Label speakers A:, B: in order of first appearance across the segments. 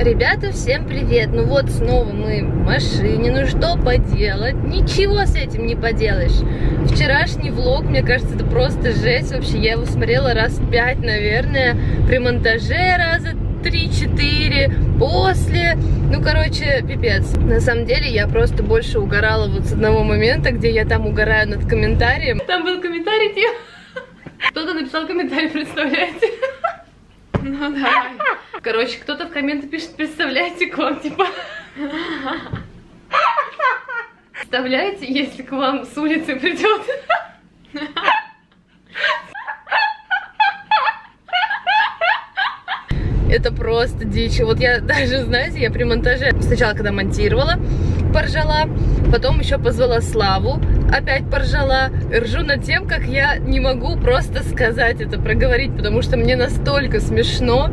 A: Ребята, всем привет! Ну вот снова мы в машине, ну что поделать? Ничего с этим не поделаешь. Вчерашний влог, мне кажется, это просто жесть вообще. Я его смотрела раз пять, наверное, при монтаже раза 3-4, после, ну, короче, пипец. На самом деле, я просто больше угорала вот с одного момента, где я там угораю над комментарием. Там был комментарий, типа... Кто-то написал комментарий, представляете?
B: Ну давай.
A: Короче, кто-то в комменты пишет, представляете, к вам, типа... Представляете, если к вам с улицы придет... Это просто дичь. Вот я даже, знаете, я при монтаже сначала, когда монтировала, поржала, потом еще позвала Славу, опять поржала. Ржу над тем, как я не могу просто сказать это, проговорить, потому что мне настолько смешно.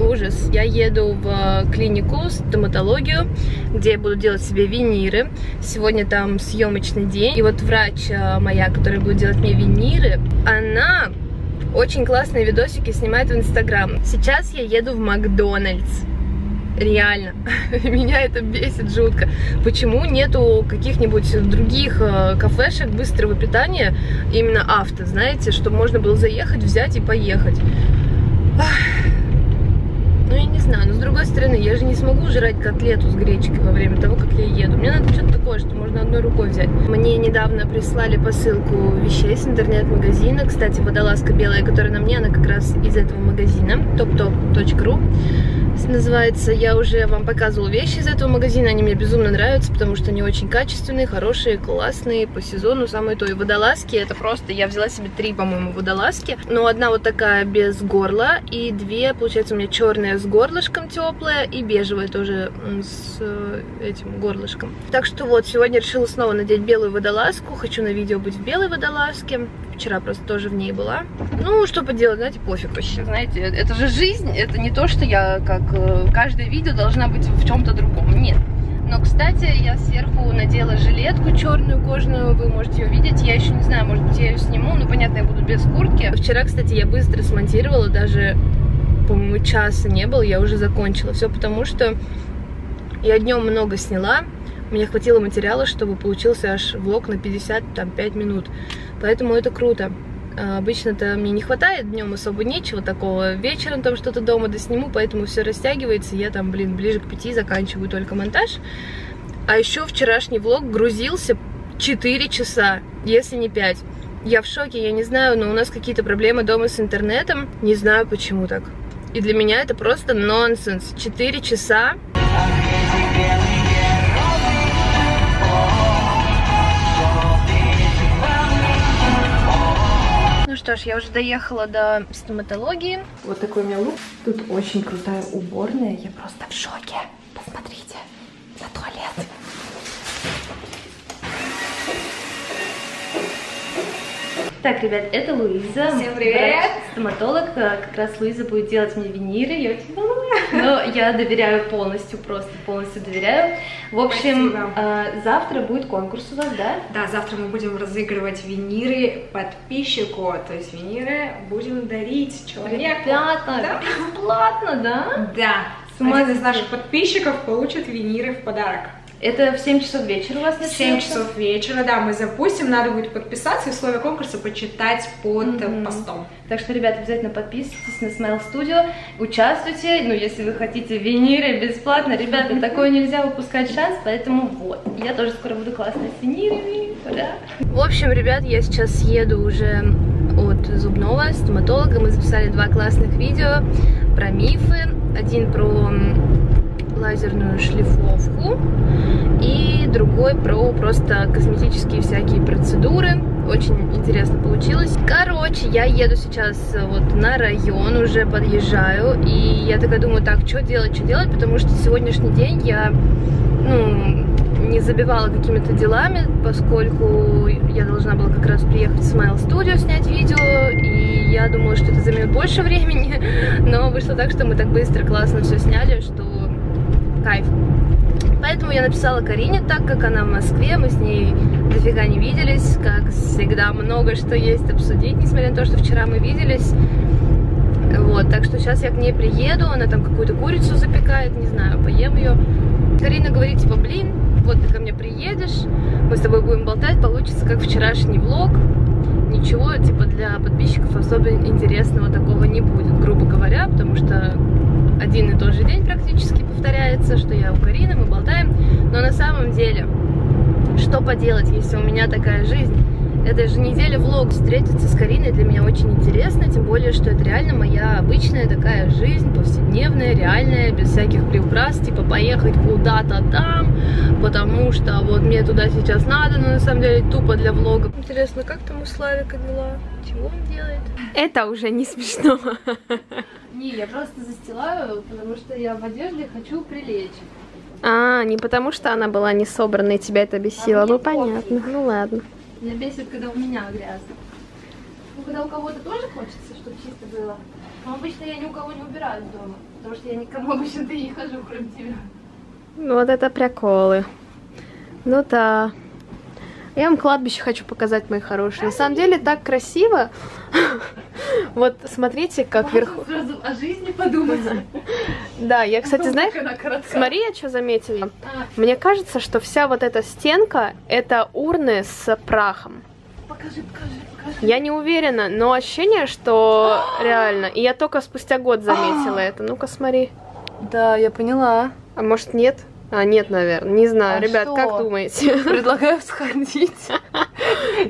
A: Ужас. Я еду в клинику, стоматологию, где я буду делать себе виниры. Сегодня там съемочный день. И вот врач э, моя, которая будет делать мне виниры, она очень классные видосики снимает в Инстаграм. Сейчас я еду в Макдональдс. Реально. Меня это бесит жутко. Почему нету каких-нибудь других э, кафешек быстрого питания, именно авто, знаете, чтобы можно было заехать, взять и поехать. Ну, я не знаю, но с другой стороны, я же не смогу жрать котлету с гречкой во время того, как я еду. Мне надо что-то такое, что можно одной рукой взять. Мне недавно прислали посылку вещей с интернет-магазина. Кстати, водолазка белая, которая на мне, она как раз из этого магазина, toptop.ru называется. Я уже вам показывала вещи из этого магазина, они мне безумно нравятся, потому что они очень качественные, хорошие, классные, по сезону самые то. И водолазки, это просто, я взяла себе три, по-моему, водолазки, но одна вот такая без горла, и две, получается, у меня черная с горлышком теплая, и бежевая тоже с э, этим горлышком. Так что вот, сегодня решила снова надеть белую водолазку, хочу на видео быть в белой водолазке, вчера просто тоже в ней была. Ну, что поделать, знаете, пофиг вообще, знаете, это же жизнь, это не то, что я как э, каждое видео должна быть в чем-то другом, нет. Но, кстати, я сверху надела жилетку черную кожаную, вы можете ее видеть. Я еще не знаю, может быть, я ее сниму, но, понятно, я буду без куртки. Вчера, кстати, я быстро смонтировала, даже, по-моему, часа не было, я уже закончила. Все потому, что я днем много сняла, мне хватило материала, чтобы получился аж влог на 55 минут. Поэтому это круто. А, обычно-то мне не хватает, днем особо нечего такого. Вечером там что-то дома досниму, поэтому все растягивается. Я там, блин, ближе к пяти заканчиваю только монтаж. А еще вчерашний влог грузился 4 часа, если не 5. Я в шоке, я не знаю, но у нас какие-то проблемы дома с интернетом. Не знаю, почему так. И для меня это просто нонсенс. 4 часа что ж, я уже доехала до стоматологии. Вот такой у меня лук. Тут очень крутая уборная. Я просто в шоке. Посмотрите на туалет. Так, ребят, это Луиза.
B: Всем привет!
A: стоматолог. Э, как раз Луиза будет делать мне виниры. Я очень волнуюсь. Но я доверяю полностью, просто полностью доверяю. В общем, Спасибо. Э, завтра будет конкурс у вас, да?
B: Да, завтра мы будем разыгрывать виниры подписчику. То есть виниры будем дарить человеку.
A: Ребята, да? бесплатно, да?
B: Да. Один из наших подписчиков получит виниры в подарок.
A: Это в 7 часов вечера у вас начнется?
B: 7 часов вечера, да, мы запустим, надо будет подписаться и условия конкурса почитать под mm -hmm. постом.
A: Так что, ребята, обязательно подписывайтесь на Smile Studio, участвуйте, ну, если вы хотите виниры бесплатно, ребята, такое нельзя выпускать шанс, поэтому вот, я тоже скоро буду классной с винирами, да. В общем, ребят, я сейчас еду уже от зубного стоматолога, мы записали два классных видео про мифы, один про лазерную шлифовку и другой про просто косметические всякие процедуры. Очень интересно получилось. Короче, я еду сейчас вот на район, уже подъезжаю, и я такая думаю, так, что делать, что делать, потому что сегодняшний день я, ну, не забивала какими-то делами, поскольку я должна была как раз приехать в Smile Studio снять видео, и я думала, что это займет больше времени, но вышло так, что мы так быстро, классно все сняли, что кайф. Поэтому я написала Карине, так как она в Москве, мы с ней дофига не виделись, как всегда много что есть обсудить, несмотря на то, что вчера мы виделись. Вот, так что сейчас я к ней приеду, она там какую-то курицу запекает, не знаю, поем ее. Карина говорит, типа, блин, вот ты ко мне приедешь, мы с тобой будем болтать, получится как вчерашний влог. Ничего, типа, для подписчиков особо интересного такого не будет, грубо говоря, потому что один и тот же день практически повторяется, что я у Карины, мы болтаем. Но на самом деле, что поделать, если у меня такая жизнь? Эта же неделя влог встретиться с Кариной для меня очень интересно, тем более, что это реально моя обычная такая жизнь, повседневная, реальная, без всяких приукрас, типа поехать куда-то там, потому что вот мне туда сейчас надо, но на самом деле тупо для влога. Интересно, как там у Славика дела? Чего он делает?
C: Это уже не смешно.
A: Не, я просто застилаю, потому что я в одежде хочу прилечь.
C: А, не потому что она была не собрана и тебя это бесило.
A: А
C: ну понятно. Ну ладно.
A: Меня бесит, когда у меня грязно. Ну, когда у кого-то тоже хочется, чтобы чисто было. Но обычно я ни у кого не убираю дома, потому что я никому обычно-то не хожу, кроме тебя.
C: Ну вот это приколы. Ну да. Я вам кладбище хочу показать, мои хорошие. На самом деле так красиво. Вот смотрите, как вверху.
A: Сразу о жизни подумать.
C: Да, я, кстати, знаешь, смотри, я что заметила.
A: А,
C: Мне кажется, что вся вот эта стенка это урны с прахом.
A: покажи, покажи, покажи.
C: Я не уверена, но ощущение, что реально. И я только спустя год заметила это. Ну-ка, смотри.
A: Да, я поняла.
C: А может нет? А, нет, наверное. Не знаю.
A: А
C: Ребят,
A: что?
C: как думаете?
A: Предлагаю сходить.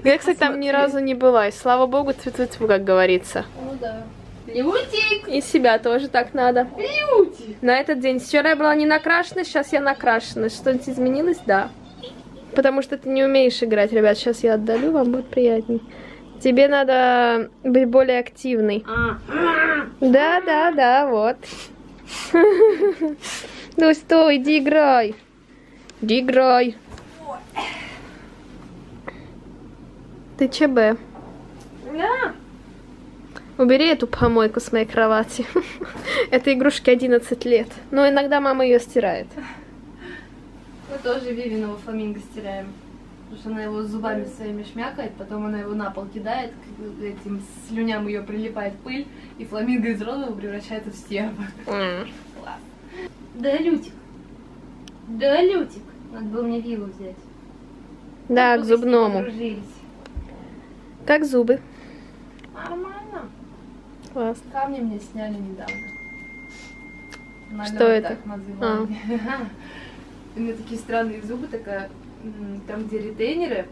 C: Я, кстати, там ни разу не была. И слава богу, тьфу как говорится.
A: Ну да. Лютик!
C: И себя тоже так надо.
A: Лютик!
C: На этот день. Вчера я была не накрашена, сейчас я накрашена. Что-нибудь изменилось? Да. Потому что ты не умеешь играть, ребят. Сейчас я отдалю, вам будет приятней. Тебе надо быть более активной.
A: А,
C: Да, да, да, вот. Ну стой, иди играй. Иди играй. Ты ЧБ.
A: да.
C: Убери эту помойку с моей кровати. Это игрушке 11 лет. Но иногда мама ее стирает.
A: Мы тоже Вивиного фламинго стираем. Потому что она его зубами своими шмякает, потом она его на пол кидает, к этим слюням ее прилипает пыль, и фламинго из розового превращается в стерва. Класс. Да, Лютик. Да, Лютик. Надо было мне вилу взять.
C: Да,
A: Мы
C: к зубному. Как зубы.
A: Нормально.
C: Классно.
A: Камни мне сняли недавно. Налёт
C: Что это?
A: называли. У меня такие странные зубы, такая, там где ретейнеры,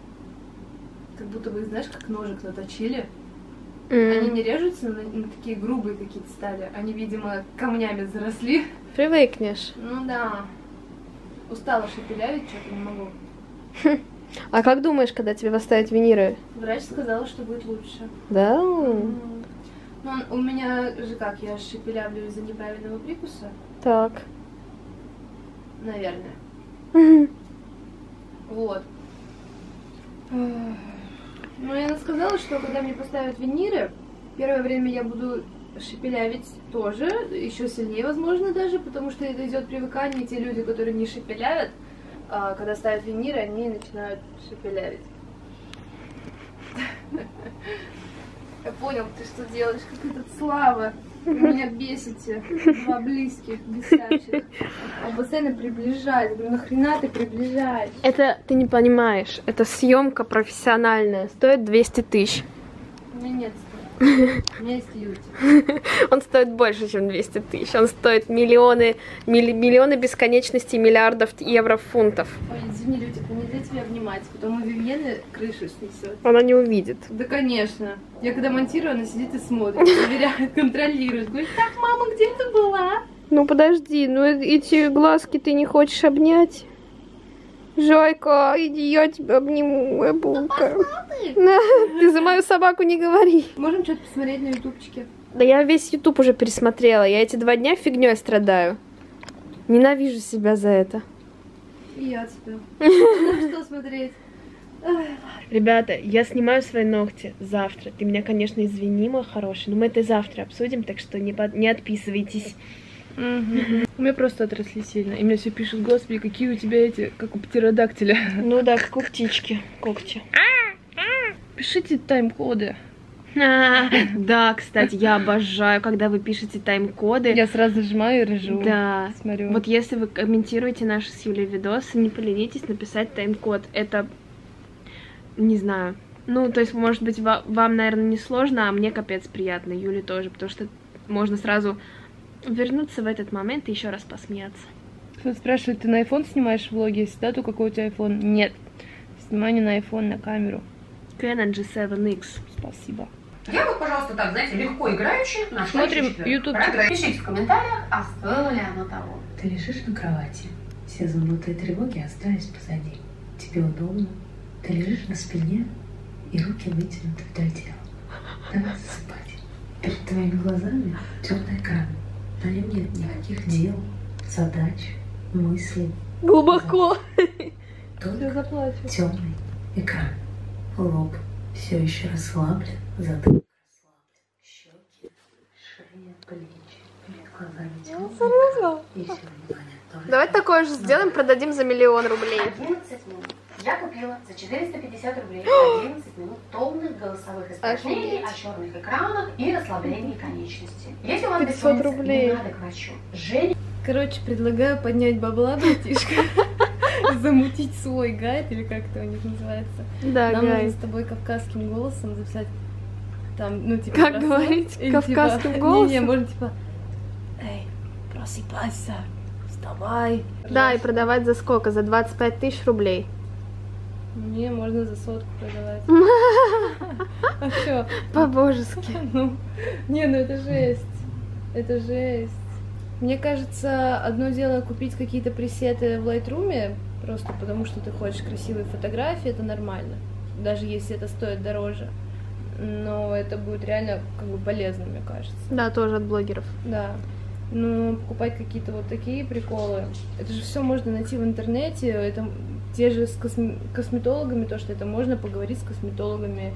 A: как будто бы, знаешь, как ножик наточили.
C: М.
A: Они не режутся, но они такие грубые какие-то стали. Они, видимо, камнями заросли.
C: Привыкнешь.
A: Ну да. Устала шепелявить, что-то не могу.
C: А как думаешь, когда тебе поставят виниры?
A: Врач сказала, что будет лучше.
C: Да?
A: Ну, у меня же как, я шепелявлю из-за неправильного прикуса,
C: Так.
A: наверное. Вот. Ну, она сказала, что когда мне поставят виниры, первое время я буду шепелявить тоже, еще сильнее, возможно, даже, потому что это идет привыкание, те люди, которые не шепелявят, а, когда ставят виниры, они начинают шепелявить. Я понял, ты что делаешь, как этот Слава. Меня бесите. Два близких, бесячих. А постоянно приближать. Говорю, нахрена ты приближаешь?
C: Это ты не понимаешь. Это съемка профессиональная. Стоит 200 тысяч.
A: У меня нет. У меня есть Лютик.
C: Он стоит больше, чем 200 тысяч. Он стоит миллионы, милли- миллионы бесконечности миллиардов евро фунтов.
A: Ой, извини, Лютик, не для тебя внимать, потом у Вивьены крышу снесет.
C: Она не увидит.
A: Да, конечно. Я когда монтирую, она сидит и смотрит, проверяет, контролирует. Говорит, так, мама, где ты была?
C: Ну подожди, ну эти глазки ты не хочешь обнять? Жойка, иди, я тебя обниму, моя булка. На, Ты за мою собаку не говори.
A: Можем что-то посмотреть на ютубчике?
C: Да я весь ютуб уже пересмотрела. Я эти два дня фигней страдаю. Ненавижу себя за это.
A: И я тебя. Ну, что смотреть?
C: Ребята, я снимаю свои ногти завтра. Ты меня, конечно, извини, мой хороший, но мы это завтра обсудим, так что не, под- не отписывайтесь.
A: У меня просто отросли сильно. И мне все пишут, господи, какие у тебя эти, как у птеродактиля.
C: Ну да, как у птички, когти.
A: Пишите тайм-коды
C: Да, кстати, я обожаю, когда вы пишете тайм-коды.
A: Я сразу нажимаю и режу.
C: Да.
A: Смотрю.
C: Вот если вы комментируете наши с Юлей видосы, не поленитесь написать тайм-код. Это, не знаю, ну, то есть, может быть, ва- вам, наверное, не сложно, а мне капец приятно, Юле тоже, потому что можно сразу вернуться в этот момент и еще раз посмеяться.
A: Кто спрашивает, ты на iPhone снимаешь влоги? Если да, то какой у тебя iPhone? Нет. Снимание на iPhone на камеру.
C: Canon G7X.
A: Спасибо.
D: Я вот, пожалуйста, так, знаете, легко играющий нашла
A: Смотрим
D: параграф. Пишите в комментариях, а стоило ли оно того.
E: Ты лежишь на кровати. Все и тревоги остались позади. Тебе удобно. Ты лежишь на спине, и руки вытянуты вдоль тела. Давай засыпать. Перед твоими глазами темный экран. На нем нет никаких дел, задач, мыслей.
A: Глубоко.
E: Только темный экран. Лоб все еще расслаблен, затылок расслаблен. Щеки, шея, плечи. Перед глазами темный И все внимание только
A: Давайте такое же сделаем, продадим за миллион рублей.
D: 11 минут. Я купила за 450 рублей 11 минут томных голосовых испражнений о черных экранах и расслаблении конечностей. Если у вас
A: 500
D: бессонница,
A: рублей.
D: не надо к врачу. Женя
A: Короче, предлагаю поднять бабла, братишка. Замутить свой гайд, или как это у них называется.
C: Да,
A: Нам нужно с тобой кавказским голосом записать там, ну, типа...
C: Как говорить кавказским
A: типа,
C: голосом?
A: Не-не, можно типа... Эй, просыпайся, вставай.
C: Да, и продавать за сколько? За 25 тысяч рублей.
A: Не, можно за сотку продавать. А что?
C: По-божески.
A: Ну, не, ну это жесть. Это жесть. Мне кажется, одно дело купить какие-то пресеты в Lightroom, просто потому что ты хочешь красивые фотографии, это нормально. Даже если это стоит дороже. Но это будет реально как бы полезно, мне кажется.
C: Да, тоже от блогеров.
A: Да. Ну, покупать какие-то вот такие приколы. Это же все можно найти в интернете. Это те же с косме- косметологами, то, что это можно поговорить с косметологами.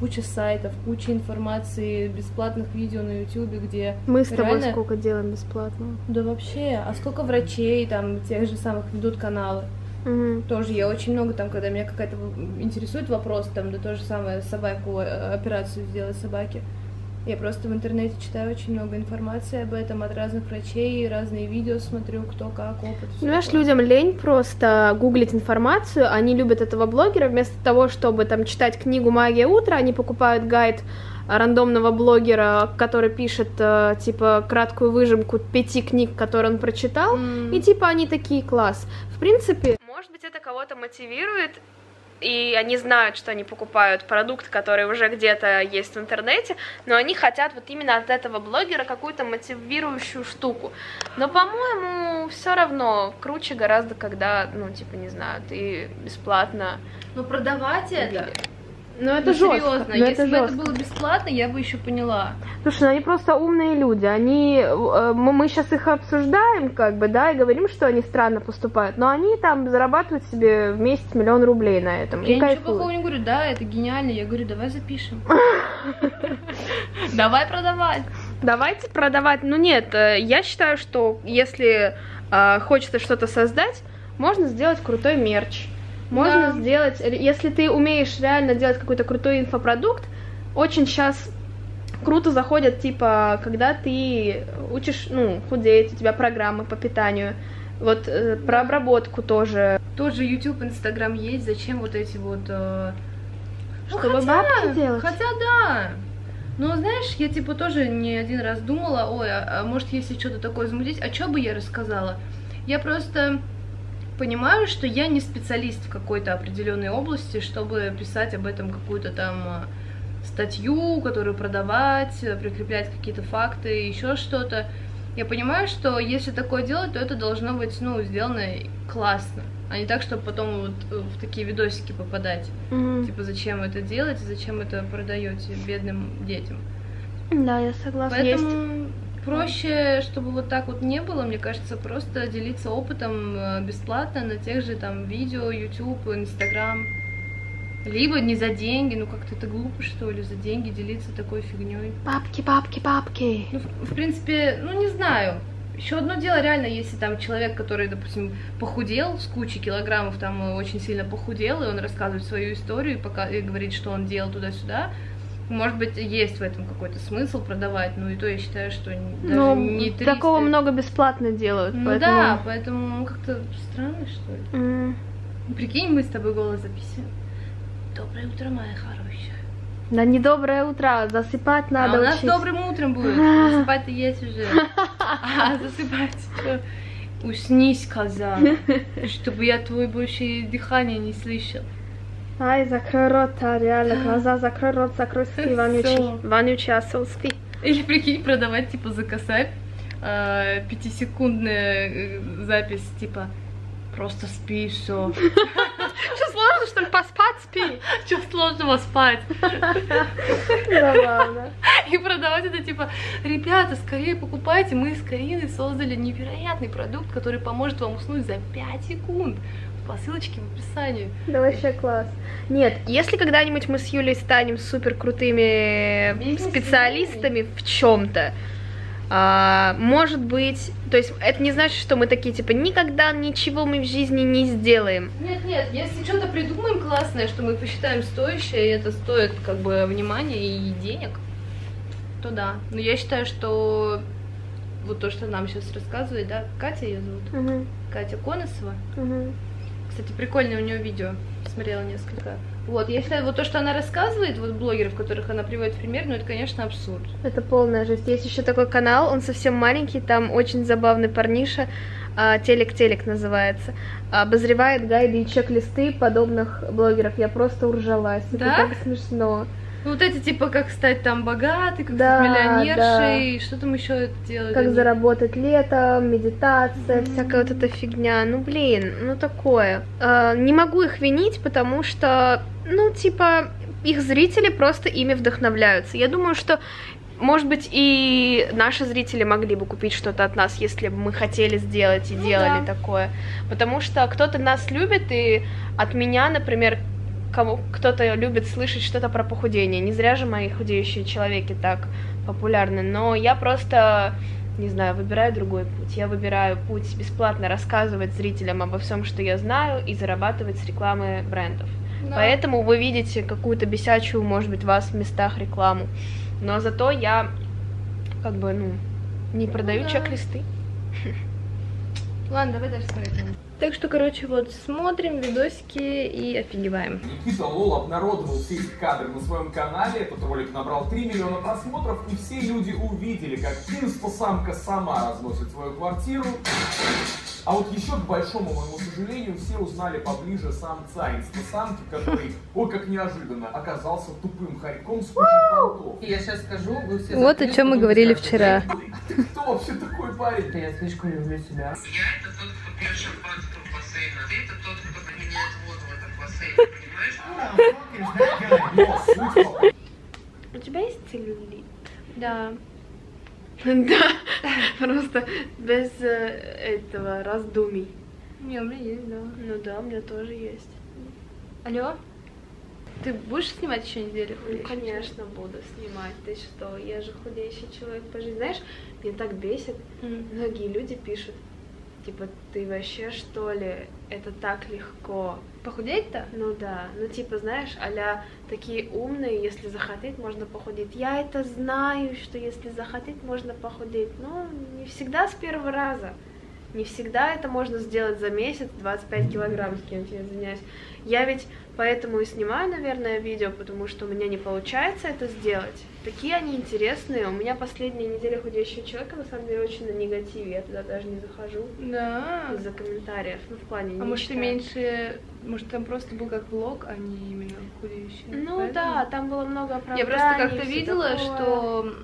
A: Куча сайтов, куча информации, бесплатных видео на ютубе, где
C: Мы с тобой
A: Реально?
C: сколько делаем бесплатно.
A: да вообще, а сколько врачей там тех же самых ведут каналы.
C: Мгм.
A: Тоже я очень много там, когда меня какая-то интересует вопрос, там, да то же самое, собаку, э, операцию сделать собаке. Я просто в интернете читаю очень много информации об этом от разных врачей, разные видео смотрю, кто как, опыт.
C: Понимаешь,
A: такое.
C: людям лень просто гуглить информацию, они любят этого блогера, вместо того, чтобы там читать книгу «Магия утра», они покупают гайд рандомного блогера, который пишет, э, типа, краткую выжимку пяти книг, которые он прочитал,
A: М.
C: и типа они такие класс. В принципе, может быть, это кого-то мотивирует, и они знают, что они покупают продукт, который уже где-то есть в интернете, но они хотят вот именно от этого блогера какую-то мотивирующую штуку. Но, по-моему, все равно круче гораздо, когда, ну, типа, не знаю, ты бесплатно.
A: Ну продавать это?
C: Ну, это
A: ну,
C: жестко.
A: серьезно,
C: ну,
A: если
C: это
A: бы это было бесплатно, я бы еще поняла.
C: Слушай, ну они просто умные люди. Они, э, мы, мы сейчас их обсуждаем, как бы, да, и говорим, что они странно поступают, но они там зарабатывают себе в месяц миллион рублей на этом.
A: Я
C: и
A: ничего
C: кайфуют.
A: плохого не говорю, да, это гениально. Я говорю, давай запишем. Давай продавать.
C: Давайте продавать. Ну нет, э, я считаю, что если э, хочется что-то создать, можно сделать крутой мерч. Можно
A: Да.
C: сделать, если ты умеешь реально делать какой-то крутой инфопродукт, очень сейчас круто заходят, типа, когда ты учишь, ну, худеть, у тебя программы по питанию. Вот э, про обработку тоже.
A: Тоже YouTube, Instagram есть, зачем вот эти вот... э, ну,
C: Чтобы
A: хотя-
C: бабки делать.
A: Хотя да. Но знаешь, я типа тоже не один раз думала, ой, а, а может если что-то такое замутить, а что бы я рассказала? Я просто понимаю, что я не специалист в какой-то определенной области, чтобы писать об этом какую-то там э, статью, которую продавать, э, прикреплять какие-то факты, еще что-то. Я понимаю, что если такое делать, то это должно быть, ну, сделано классно, а не так, чтобы потом вот э, в такие видосики попадать.
C: Мгм.
A: Типа, зачем это делать, зачем это продаете бедным детям.
C: Да, я согласна. Есть.
A: Проще, чтобы вот так вот не было, мне кажется, просто делиться опытом э, бесплатно на тех же там видео, YouTube, Instagram. Либо не за деньги, ну как-то это глупо, что ли, за деньги делиться такой фигней.
C: Бабки, бабки, бабки.
A: Ну, в, в принципе, ну не знаю. Еще одно дело, реально, если там человек, который, допустим, похудел с кучей килограммов, там э, очень сильно похудел, и он рассказывает свою историю и, пока, и говорит, что он делал туда-сюда, Может быть, есть в этом какой-то смысл продавать, но и то я считаю, что даже
C: Ну,
A: не 300.
C: такого много бесплатно делают,
A: Ну
C: поэтому...
A: да, поэтому ну, как-то странно, что ли. Ну, Прикинь, мы с тобой голос записываем. Доброе утро, моя хорошая.
C: Да не доброе утро, засыпать надо
A: а у нас
C: учить.
A: добрым утром будет. Засыпать-то есть уже. А засыпать что? Уснись, коза. Чтобы я твое больше дыхание не слышал.
C: Ай, закрой рот, а, реально, глаза закрой рот, закрой спи, вонючий. Вонючий осел, спи.
A: Или прикинь, продавать типа за косарь э, пятисекундная э, запись, типа просто спи, все.
C: Что, сложно, что ли, поспать, спи?
A: Че сложного спать?
C: Забавно.
A: И продавать это типа, ребята, скорее покупайте, мы с Кариной создали невероятный продукт, который поможет вам уснуть за 5 секунд. По ссылочке в описании.
C: Да вообще класс. Нет, если когда-нибудь мы с Юлей станем супер крутыми специалистами в чем-то, может быть, то есть это не значит, что мы такие типа никогда ничего мы в жизни не сделаем.
A: Нет, нет, если что-то придумаем классное, что мы посчитаем стоящее, и это стоит как бы внимания и денег, то да. Но я считаю, что вот то, что нам сейчас рассказывает, да, Катя ее зовут, Катя Коносова. Кстати, прикольное у нее видео, смотрела несколько. Вот, считаю, вот то, что она рассказывает, вот блогеров, которых она приводит в пример, ну это, конечно, абсурд.
C: Это полная жесть. Есть еще такой канал, он совсем маленький, там очень забавный парниша, а, Телек-телек называется. Обозревает гайды и чек-листы подобных блогеров. Я просто уржалась.
A: Да?
C: Это так смешно.
A: Ну, вот эти, типа, как стать там богатой, как
C: Да,
A: стать миллионершей, что там еще делают?
C: Как
A: они?
C: заработать летом, медитация, всякая вот эта фигня. Ну, блин, ну такое. А, не могу их винить, потому что, ну, типа, их зрители просто ими вдохновляются. Я думаю, что может быть, и наши зрители могли бы купить что-то от нас, если бы мы хотели сделать и
A: Ну
C: делали
A: да.
C: такое. Потому что кто-то нас любит, и от меня, например, кому кто-то любит слышать что-то про похудение. Не зря же мои худеющие человеки так популярны. Но я просто, не знаю, выбираю другой путь. Я выбираю путь бесплатно рассказывать зрителям обо всем, что я знаю, и зарабатывать с рекламы брендов.
A: Да.
C: Поэтому вы видите какую-то бесячую, может быть, вас в местах рекламу. Но зато я как бы, ну, не продаю
A: да.
C: чек-листы.
A: Ладно, давай дальше смотреть. Так что, короче, вот смотрим видосики и офигеваем.
F: Никита Лол обнародовал все эти кадры на своем канале. Этот ролик набрал 3 миллиона просмотров, и все люди увидели, как инстасамка сама разносит свою квартиру. А вот еще, к большому моему сожалению, все узнали поближе самца инстасамки, который, ой, как неожиданно, оказался тупым хорьком с кучей болтов.
G: Я сейчас скажу, вы все
A: Вот о чем мы говорили вчера.
F: А ты кто вообще такой парень?
G: Я слишком люблю себя.
H: Я это тот, кто пьет шампанское в бассейне, ты это тот, кто применяет воду в этом бассейне, понимаешь?
F: Но суть в
C: У тебя есть целлюлит? Да. Да, просто без э, этого раздумий.
A: Не, у меня есть, да.
C: Ну да, у меня тоже есть.
A: Алло? Ты будешь снимать еще неделю?
C: Ну, конечно, буду снимать. Ты что? Я же худеющий человек по жизни. Знаешь, мне так бесит. Многие люди пишут, типа, ты вообще что ли? Это так легко.
A: Похудеть-то?
C: Ну да, ну типа, знаешь, а такие умные, если захотеть, можно похудеть. Я это знаю, что если захотеть, можно похудеть, но не всегда с первого раза. Не всегда это можно сделать за месяц, 25 килограмм скинуть, я извиняюсь. Я ведь поэтому и снимаю, наверное, видео, потому что у меня не получается это сделать. Такие они интересные. У меня последняя неделя худеющего человека, на самом деле, очень на негативе. Я туда даже не захожу
A: Да.
C: из-за комментариев. Ну, в плане
A: А может, ты
C: читаю.
A: меньше... Может, там просто был как влог, а не именно худеющий?
C: Ну
A: Поэтому?
C: да, там было много оправданий.
A: Я просто как-то видела,
C: такое.
A: что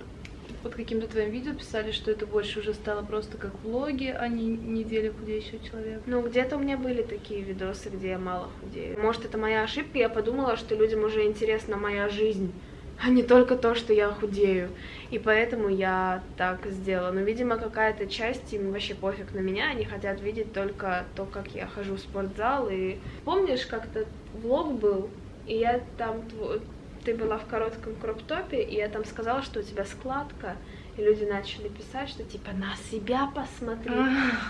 A: под каким-то твоим видео писали, что это больше уже стало просто как влоги, а не неделя худеющего человека.
C: Ну, где-то у меня были такие видосы, где я мало худею. Может, это моя ошибка, я подумала, что людям уже интересна моя жизнь, а не только то, что я худею. И поэтому я так сделала. Но, видимо, какая-то часть им вообще пофиг на меня, они хотят видеть только то, как я хожу в спортзал. И помнишь, как-то влог был, и я там ты была в коротком кроп-топе, и я там сказала, что у тебя складка, И люди начали писать, что типа на себя посмотри.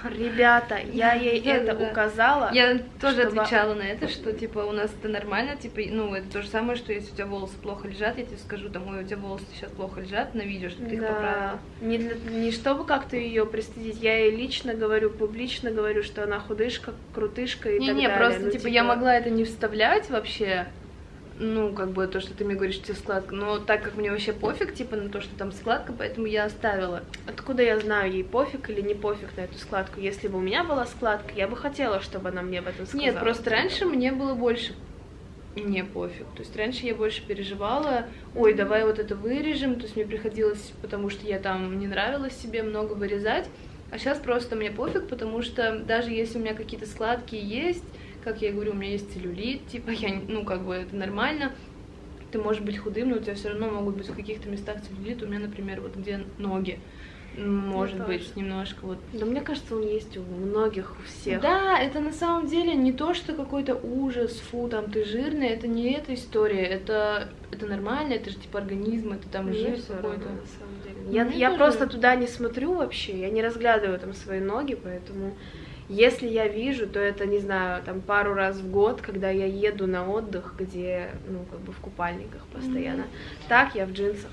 C: Ребята, я ей это указала.
A: Я тоже
C: чтобы-
A: отвечала на это, что типа у нас это нормально, типа, ну, это то же самое, что если у тебя волосы плохо лежат, я тебе скажу, там, ой, у тебя волосы сейчас плохо лежат на видео, чтобы ты их поправила.
C: Не, для, не чтобы как-то ее пристыдить, я ей лично говорю, публично говорю, что она худышка, крутышка и так далее.
A: просто,
C: Ну,
A: типа, я могла это не вставлять вообще, ну, как бы, то, что ты мне говоришь, что у тебя складка, но так как мне вообще пофиг, типа, на то, что там складка, поэтому я оставила.
C: Откуда я знаю, ей пофиг или не пофиг на эту складку? Если бы у меня была складка, я бы хотела, чтобы она мне об этом сказала.
A: Нет, просто раньше мне было больше не пофиг. То есть раньше я больше переживала, ой, давай вот это вырежем, то есть мне приходилось, потому что я там не нравилась себе много вырезать, а сейчас просто мне пофиг, потому что даже если у меня какие-то складки есть, как я и говорю, у меня есть целлюлит, типа я, ну как бы это нормально, ты можешь быть худым, но у тебя все равно могут быть в каких-то местах целлюлит, у меня, например, вот где ноги, может
C: тоже.
A: быть, немножко вот
C: Да мне кажется, он есть у многих, у всех.
A: да, это на самом деле не то, что какой-то ужас, фу, там ты жирный, это не эта история, это, это нормально, это же типа организм, это там
C: Мне
A: жир какой-то.
C: Я, я
A: тоже.
C: просто туда не смотрю вообще, я не разглядываю там свои ноги, поэтому если я вижу, то это, не знаю, там пару раз в год, когда я еду на отдых, где, ну, как бы в купальниках постоянно. Так, я в джинсах.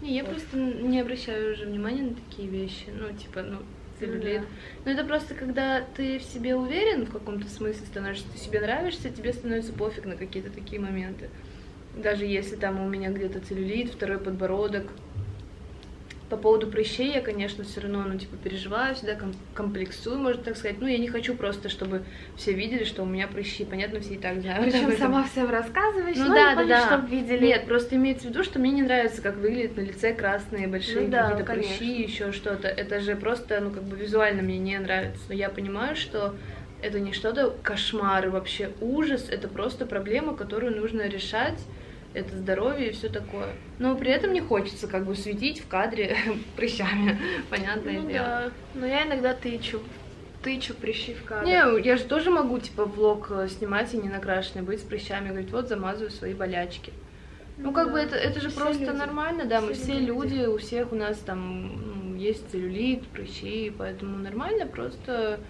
A: Не, я просто не обращаю уже внимания на такие вещи, ну, типа, ну, целлюлит.
C: да.
A: Но это просто когда ты в себе уверен в каком-то смысле становишься, ты себе нравишься, тебе становится пофиг на какие-то такие моменты. Даже если там у меня где-то целлюлит, второй подбородок. По поводу прыщей я, конечно, все равно, ну, типа, переживаю, всегда ком- комплексую, можно так сказать. Ну, я не хочу просто, чтобы все видели, что у меня прыщи. Понятно, все и так знают.
C: Причем сама всем рассказываешь,
A: Ну
C: но
A: да,
C: не
A: да,
C: хочешь,
A: да.
C: чтоб видели.
A: Нет, просто имеется в виду, что мне не нравится, как выглядит на лице красные большие
C: Ну да,
A: какие-то
C: конечно.
A: прыщи, еще что-то. Это же просто, ну, как бы визуально мне не нравится. Но я понимаю, что это не что-то кошмар и вообще ужас, это просто проблема, которую нужно решать. Это здоровье и все такое. Но при этом не хочется как бы светить в кадре прыщами, понятное
C: Ну
A: дело.
C: да, но я иногда тычу, тычу прыщи в кадр.
A: Не, я же тоже могу, типа, влог э, снимать и не накрашенный быть с прыщами, говорить, вот замазываю свои болячки. Ну, как
C: да.
A: бы это, это же
C: Все
A: просто
C: люди.
A: нормально, да, мы
C: Все
A: все
C: люди.
A: люди, у всех у нас там ну, есть целлюлит, прыщи, поэтому нормально, просто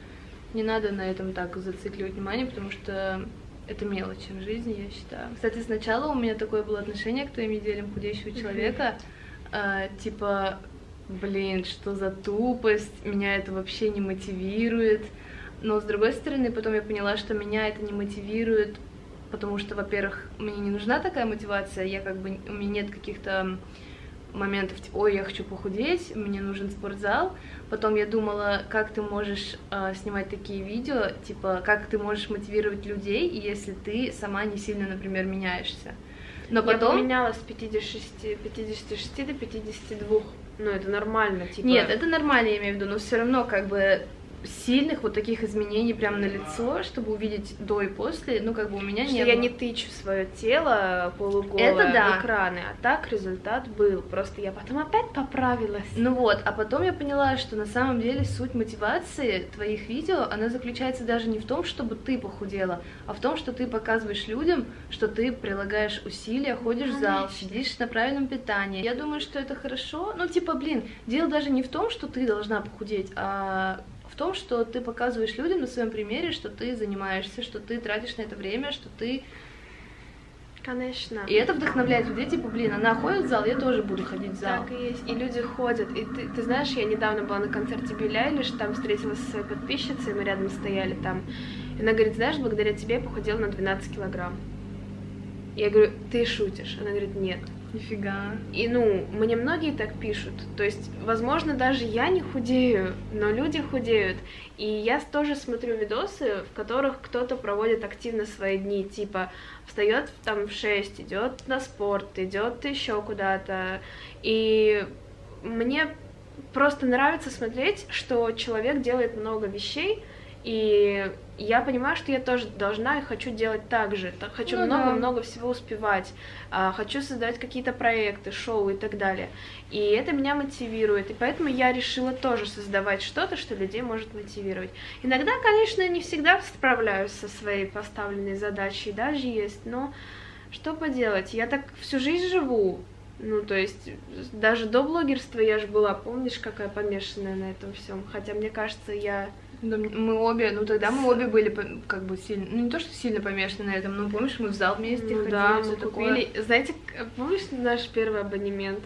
A: не надо на этом так зацикливать внимание, потому что это мелочи в жизни, я считаю. Кстати, сначала у меня такое было отношение к твоим неделям худеющего человека, а, типа, блин, что за тупость, меня это вообще не мотивирует. Но с другой стороны, потом я поняла, что меня это не мотивирует, потому что, во-первых, мне не нужна такая мотивация, я как бы, у меня нет каких-то моментов, типа, ой, я хочу похудеть, мне нужен спортзал. Потом я думала, как ты можешь э, снимать такие видео, типа, как ты можешь мотивировать людей, если ты сама не сильно, например, меняешься. Но
C: Я
A: потом...
C: поменялась с 56, 56 до 52. Ну, это нормально, типа.
A: Нет, это нормально, я имею в виду, но все равно как бы сильных вот таких изменений прямо на лицо, чтобы увидеть до и после, ну как бы у меня
C: что
A: не
C: я
A: было.
C: не тычу свое тело полуголое
A: Это да.
C: в экраны, а так результат был. Просто я потом опять поправилась.
A: Ну вот, а потом я поняла, что на самом деле суть мотивации твоих видео, она заключается даже не в том, чтобы ты похудела, а в том, что ты показываешь людям, что ты прилагаешь усилия, ходишь в зал, сидишь на правильном питании. Я думаю, что это хорошо. Ну, типа, блин, дело даже не в том, что ты должна похудеть, а том, что ты показываешь людям на своем примере, что ты занимаешься, что ты тратишь на это время, что ты...
C: Конечно.
A: И это вдохновляет людей, типа, блин, она ходит в зал, я тоже буду ходить в зал.
C: Так и есть. И люди ходят. И ты, ты знаешь, я недавно была на концерте Билли Айлиш, там встретилась со своей подписчицей, мы рядом стояли там. И она говорит, знаешь, благодаря тебе я похудела на 12 килограмм. Я говорю, ты шутишь? Она говорит, нет.
A: Нифига.
C: И, ну, мне многие так пишут. То есть, возможно, даже я не худею, но люди худеют. И я тоже смотрю видосы, в которых кто-то проводит активно свои дни, типа встает там в 6, идет на спорт, идет еще куда-то. И мне просто нравится смотреть, что человек делает много вещей, и я понимаю, что я тоже должна и хочу делать так же. Так, Хочу
A: Ну да.
C: много-много всего успевать. а, Хочу создавать какие-то проекты, шоу и так далее. И это меня мотивирует. И поэтому я решила тоже создавать что-то, что людей может мотивировать. Иногда, конечно, не всегда справляюсь со своей поставленной задачей, даже есть, но что поделать? Я так всю жизнь живу. Ну, то есть, даже до блогерства я же была, помнишь, какая помешанная на этом всем. Хотя, мне кажется, я...
A: Да, мы обе, ну тогда мы обе были как бы сильно, ну не то, что сильно помешаны на этом, но помнишь, мы в зал вместе
C: Ну
A: ходили,
C: да, мы
A: такое.
C: купили... Знаете, к- помнишь наш первый абонемент?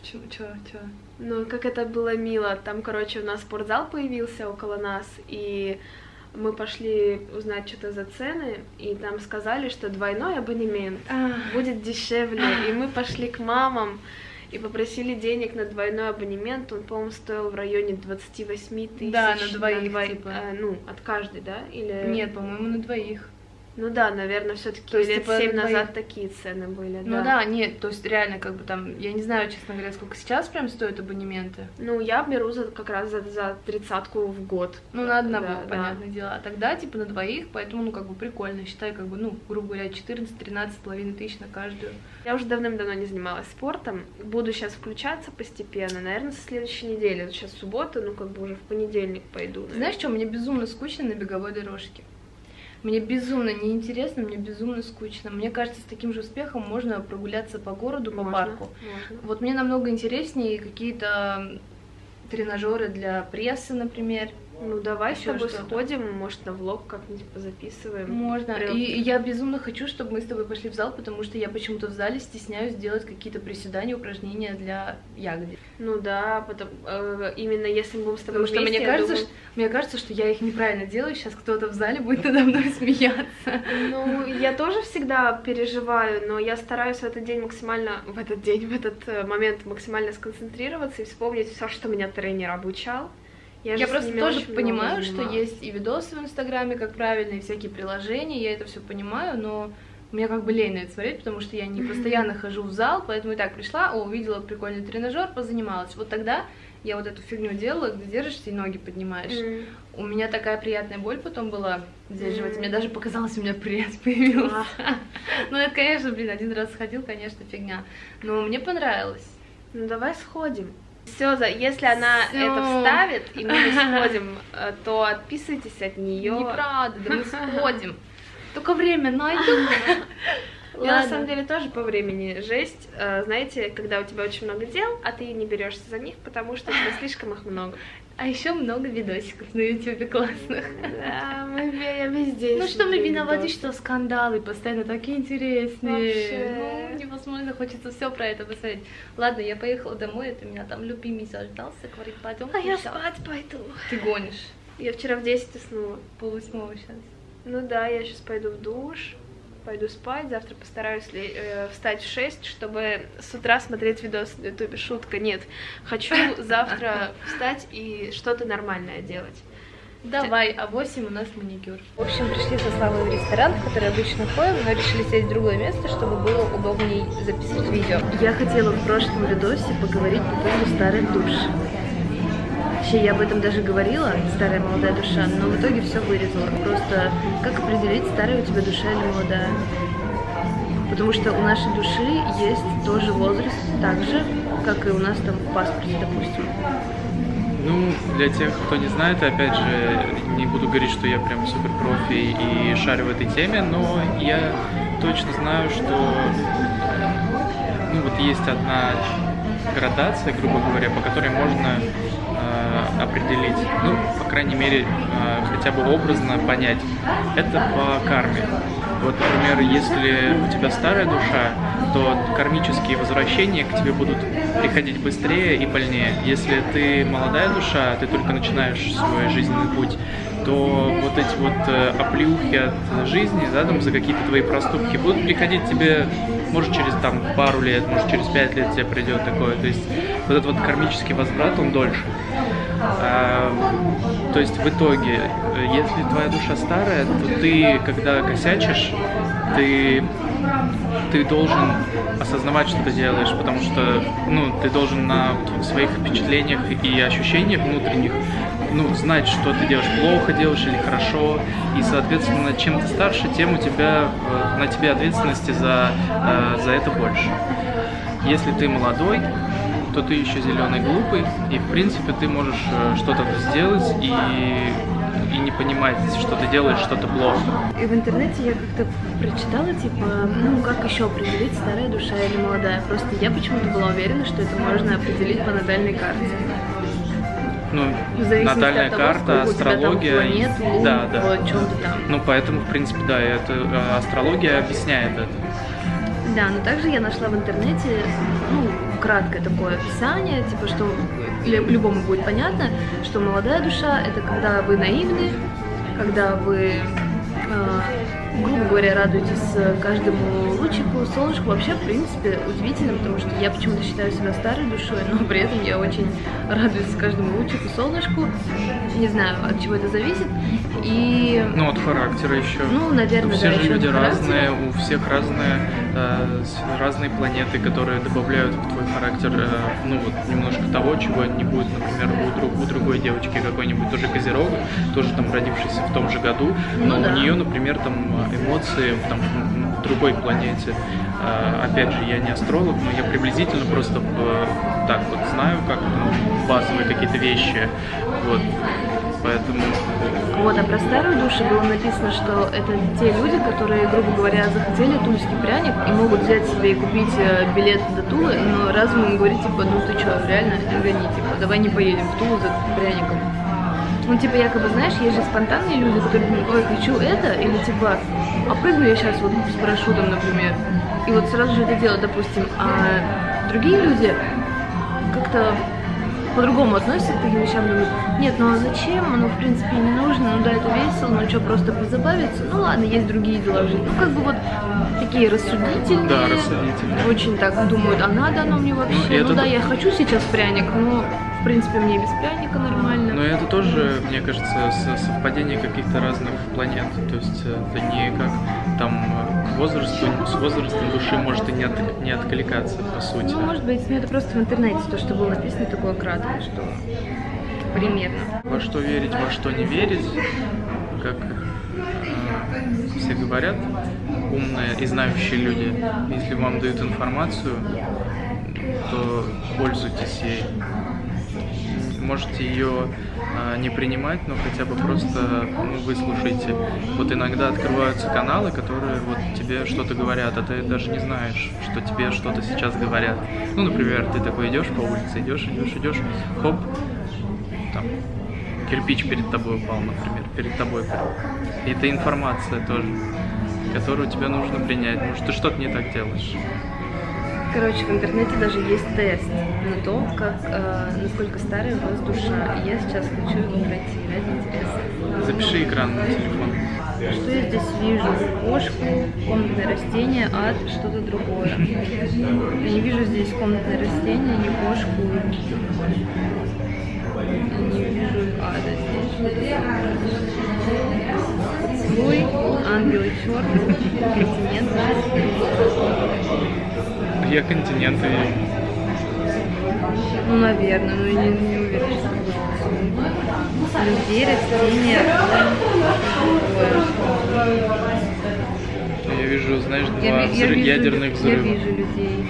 A: Почему, чё, чё?
C: Ну, как это было мило. Там, короче, у нас спортзал появился около нас, и мы пошли узнать что-то за цены, и там сказали, что двойной абонемент будет дешевле. И мы пошли к мамам и попросили денег на двойной абонемент. Он, по-моему, стоил в районе 28 тысяч.
A: Да, на двоих,
C: двой-
A: типа.
C: э, ну, от каждой, да? Или...
A: Нет, по-моему, на двоих.
C: Ну да, наверное, все таки
A: То есть,
C: лет
A: типа,
C: 7
A: на двоих.
C: назад такие цены были,
A: Ну да, нет, то есть реально как бы там, я не знаю, честно говоря, сколько сейчас прям стоят абонементы.
C: Ну, я беру за, как раз за, за тридцатку в год.
A: Ну, на одного,
C: Да, да.
A: понятное дело. А тогда, типа, на двоих, поэтому, ну, как бы прикольно. Считай, как бы, ну, грубо говоря, 14-13 с половиной тысяч на каждую.
C: Я уже давным-давно не занималась спортом. Буду сейчас включаться постепенно. Наверное, со следующей недели. Сейчас суббота, ну как бы уже в понедельник пойду.
A: Знаешь, что мне безумно скучно на беговой дорожке? Мне безумно неинтересно, мне безумно скучно. Мне кажется, с таким же успехом можно прогуляться по городу, по
C: Можно,
A: парку.
C: можно.
A: Вот мне намного интереснее какие-то тренажеры для прессы, например.
C: Ну давай с тобой
A: что-то.
C: сходим, может на влог как-нибудь позаписываем.
A: Можно.
C: Прям.
A: И я безумно хочу, чтобы мы с тобой пошли в зал, потому что я почему-то в зале стесняюсь делать какие-то приседания, упражнения для ягодиц.
C: Ну да, потому, э, именно если мы будем с тобой
A: Потому что
C: вместе,
A: мне
C: я
A: кажется,
C: думаю-
A: что, мне кажется, что я их неправильно делаю, сейчас кто-то в зале будет надо мной смеяться.
C: Ну, я тоже всегда переживаю, но я стараюсь в этот день максимально, в этот день, в этот э, момент максимально сконцентрироваться и вспомнить все, что меня тренер обучал.
A: Я,
C: с
A: просто тоже понимаю, что есть и видосы в Инстаграме, как правильно, и всякие приложения, я это все понимаю, но мне как бы лень на это смотреть, потому что я не постоянно хожу в зал, поэтому и так пришла, о, увидела прикольный тренажер, позанималась. Вот тогда я вот эту фигню делала, где держишься и ноги поднимаешь.
C: М.
A: У меня такая приятная боль потом была здесь животе.
C: М.
A: Мне даже показалось, у меня пресс появился.
C: А.
A: Ну, это, конечно, блин, один раз сходил, конечно, фигня. Но мне понравилось.
C: Ну давай сходим. Все, если она
A: Всё.
C: это вставит, и мы не сходим, э, то отписывайтесь от нее.
A: Неправда, да мы сходим. Только время найдем.
C: Я на самом деле тоже по времени жесть. Э, Знаете, когда у тебя очень много дел, а ты не берешься за них, потому что у тебя слишком их много.
A: А еще много видосиков на ютубе классных.
C: Да, мы я везде.
A: Ну что мы виноваты,
C: видосы.
A: что скандалы постоянно такие интересные.
C: Вообще.
A: Ну, невозможно, хочется все про это посмотреть. Ладно, я поехала домой, это меня там любимый заждался, говорит, пойдем.
C: А я спать пойду.
A: Ты гонишь.
C: Я вчера в 10 уснула.
A: Пол восьмого сейчас.
C: Ну да, я сейчас пойду в душ, пойду спать. Завтра постараюсь ли- э, встать в 6, чтобы с утра смотреть видос на ютубе. Шутка, нет. Хочу завтра встать и что-то нормальное делать.
A: Давай, а 8 у нас маникюр. В общем, пришли со Славой в ресторан, в который обычно ходим, но решили сесть в другое место, чтобы было удобнее записывать видео.
C: Я хотела в прошлом видосе поговорить по поводу старых душ. Вообще, я об этом даже говорила, старая молодая душа, но в итоге все вырезала. Просто как определить, старая у тебя душа или молодая? Потому что у нашей души есть тоже возраст, так же, как и у нас там в паспорте, допустим.
I: Ну, для тех, кто не знает, опять же, не буду говорить, что я прям супер профи и шарю в этой теме, но я точно знаю, что ну вот есть одна градация, грубо говоря, по которой можно определить, ну, по крайней мере, э, хотя бы образно понять. Это по карме. Вот, например, если у тебя старая душа, то кармические возвращения к тебе будут приходить быстрее и больнее. Если ты молодая душа, ты только начинаешь свой жизненный путь, то вот эти вот э, оплеухи от жизни, да, там, за какие-то твои проступки будут приходить тебе, может, через там пару лет, может, через пять лет тебе придет такое. То есть вот этот вот кармический возврат, он дольше. А, то есть в итоге, э, если твоя душа старая, то ты, когда косячишь, ты ты должен осознавать, что ты делаешь, потому что, ну, ты должен на своих впечатлениях и ощущениях внутренних, ну, знать, что ты делаешь плохо, делаешь или хорошо, и, соответственно, чем ты старше, тем у тебя, э, на тебе ответственности за, э, за это больше. Если ты молодой, то ты еще зеленый глупый, и, в принципе, ты можешь э, что-то сделать и и не понимать, что ты делаешь что-то плохо.
A: И в интернете я как-то прочитала, типа, ну, как еще определить, старая душа или молодая. Просто я почему-то была уверена, что это можно определить по натальной карте.
I: Ну,
A: В
I: натальная
A: того,
I: карта, астрология.
A: планет, лун,
I: да, да.
A: вот, чем-то там.
I: Ну, поэтому, в принципе, да, это э, астрология объясняет это.
A: Да, но также я нашла в интернете, ну, краткое такое описание, типа, что лю- любому будет понятно, что молодая душа — это когда вы наивны, когда вы, э, грубо говоря, радуетесь э, каждому лучику, солнышку. Вообще, в принципе, удивительно, потому что я почему-то считаю себя старой душой, но при этом я очень радуюсь каждому лучику, солнышку. Не знаю, от чего это зависит. И
I: Ну, от характера еще.
A: Ну, наверное,
I: Все
A: да,
I: же люди разные, у всех разные, э, разные планеты, которые добавляют в твой характер, э, ну, вот, немножко того, чего не будет, например, у, друг- у другой девочки какой-нибудь тоже козерога, тоже там родившейся в том же году, но
A: Ну да.
I: у нее, например, там эмоции там, в другой планете. Э, опять же, я не астролог, но я приблизительно просто э, так вот знаю, как ну, базовые какие-то вещи. Вот. Поэтому
A: Вот, а про старую душу было написано, что это те люди, которые, грубо говоря, захотели тульский пряник и могут взять себе и купить э, билет до Тулы, но разум им говорит, типа, ну ты что, реально, гони, типа, давай не поедем в Тулу за пряником. Ну, типа, якобы, знаешь, есть же спонтанные люди, которые думают, ой, хочу это, или типа, а прыгну я сейчас вот с парашютом, например, и вот сразу же это делают, допустим, а другие люди как-то по-другому относятся к таким вещам, думают, нет, ну а зачем, оно в принципе не нужно, ну да, это весело, ну что, просто позабавиться, ну ладно, есть другие дела в жизни. Ну как бы вот такие рассудительные,
I: Да, рассудительные.
A: очень так думают, а надо оно мне вообще,
I: Ну,
A: ну,
I: это
A: да, я хочу сейчас пряник, но в принципе мне без пряника нормально.
I: Но это тоже, мне кажется, со- совпадение каких-то разных планет. То есть э, это не как там э, возрасту, с возрастом души может и не, от- не откликаться, по сути.
A: Ну, может быть, ну это просто в интернете то, что было написано такое краткое, что примерно.
I: Во что верить, во что не верить, как э, все говорят, умные и знающие люди, если вам дают информацию, то пользуйтесь ей. Можете ее э, не принимать, но хотя бы просто ну, выслушайте. Вот иногда открываются каналы, которые вот тебе что-то говорят, а ты даже не знаешь, что тебе что-то сейчас говорят. Ну, например, ты такой идешь по улице, идешь, идешь, идешь, хоп, там кирпич перед тобой упал, например, перед тобой прям. И это информация тоже, которую тебе нужно принять. Может, ты что-то не так делаешь.
A: Короче, в интернете даже есть тест на то, как, э, насколько старая у вас душа. Я сейчас хочу его пройти ради интереса.
I: Запиши экран на телефон.
A: Что я здесь вижу? Кошку, комнатное растение, ад, что-то другое. Я не вижу здесь комнатное растение, ни кошку, не вижу ада здесь. Поцелуй, ангелы черный, континент.
I: Я континенты.
A: Ну, наверное, но я не, не уверена. Людей, растения,
I: Я вижу, знаешь, два
A: Я, ви- я вижу,
I: ядерных
A: я
I: взрыва.
A: вижу людей.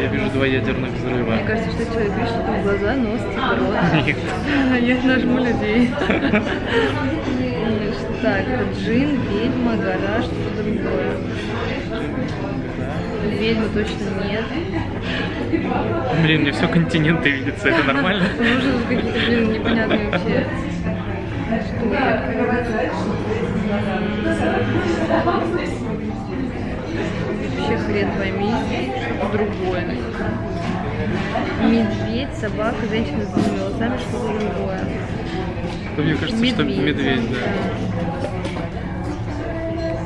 I: Я вижу два ядерных взрыва.
A: Мне кажется, что человек видит что-то в глаза, нос, типа рот.
I: Нет.
A: Я нажму людей. Так, джин, ведьма, гора, что-то другое. Ведьмы точно нет.
I: Блин, мне все континенты видятся, это нормально?
A: Нужно какие-то, блин, непонятные вообще штуки. Вообще хрен пойми, что-то другое. Медведь, собака, женщина с длинными волосами, что-то другое.
I: Ну, Мне кажется, что
A: Медведь.
I: медведь, да.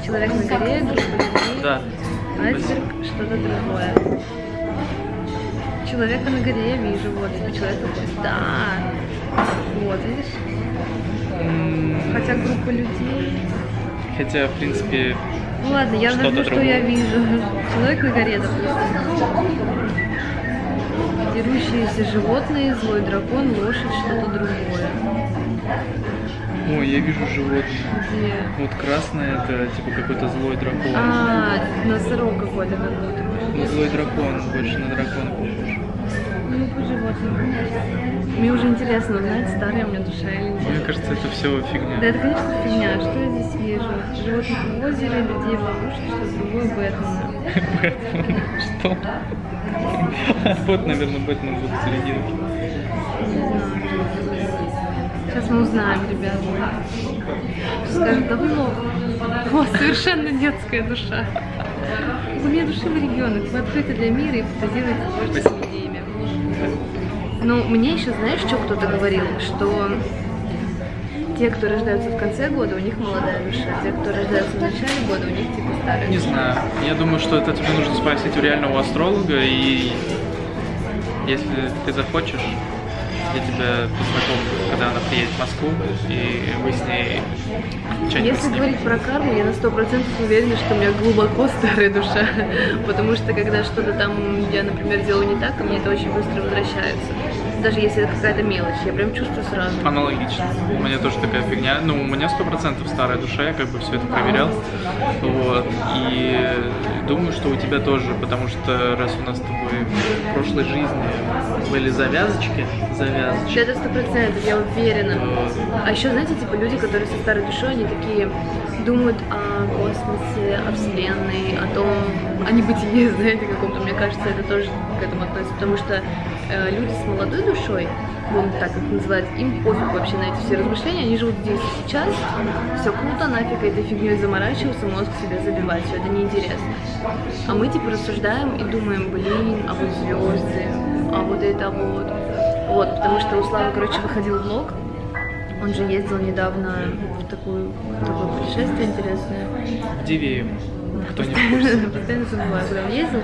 A: Человек на горе, группа людей,
I: Да.
A: айсберг, что-то другое. Человека на горе я вижу, вот, типа человек такой, да, вот, видишь? Хотя группа людей,
I: Хотя, в принципе,
A: ну ладно, я
I: Что-то
A: что
I: другое.
A: я вижу. Человек на горе, допустим. Дерущиеся животные, злой дракон, лошадь, что-то другое.
I: ой, я вижу животное.
A: Где?
I: Вот красное это типа какой-то злой дракон.
A: А, носорог какой-то как будто бы.
I: Ну, злой дракон, больше на дракона похож.
A: По животным. Мне уже интересно узнать, старая у меня душа или нет.
I: Мне кажется, это все
A: Да,
I: фигня.
A: это, конечно, фигня. Что я здесь вижу? Животных в озере, людей в ловушке, что другое Бэтмена.
I: Бэтмен. Что? Вот, наверное, Бэтмен будет в серединке.
A: Сейчас мы узнаем, да вы лох. У вас совершенно детская душа. У меня душевый ребенок. Вы открыты для мира и фантазируете идеями. Ну, мне еще, знаешь, что кто-то говорил? Что те, кто рождаются в конце года, у них молодая душа. Те, кто рождаются в начале года, у них типа старая
I: Не знаю. Я думаю, что это тебе нужно спросить у реального астролога, и если ты захочешь, я тебя познакомлю, когда она приедет в Москву, и вы с ней что-нибудь
A: Если
I: снимете.
A: говорить про карму, я на сто процентов уверена, что у меня глубоко старая душа. Потому что когда что-то там я, например, делаю не так, ко мне это очень быстро возвращается. Даже если это какая-то мелочь, я прям чувствую сразу.
I: Аналогично. У меня тоже такая фигня. Ну, у меня сто процентов старая душа, я как бы все это проверял. Вот. И думаю, что у тебя тоже, потому что раз у нас с тобой в прошлой жизни были завязочки, завязочки,
A: Это сто процентов, я уверена.
I: то
A: А еще, знаете, типа люди, которые со старой душой, они такие думают о космосе, о Вселенной, о том, о небытии, знаете, каком-то. Мне кажется, это тоже к этому относится, потому что люди с молодой душой, будем так их называть, им пофиг вообще на эти все размышления, они живут здесь и сейчас, все круто, нафиг этой фигней заморачиваться, мозг себе забивать, все это неинтересно. А мы типа рассуждаем и думаем, блин, а вот звезды, а вот это вот. Вот, потому что у Славы, короче, выходил влог, он же ездил недавно в такую, в такое путешествие интересное.
I: в Дивеево. Кто не в курсе.
A: Постоянно забываю, куда он ездил.